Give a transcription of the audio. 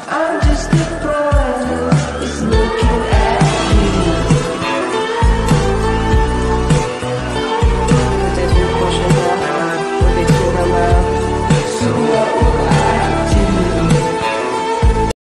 Ah,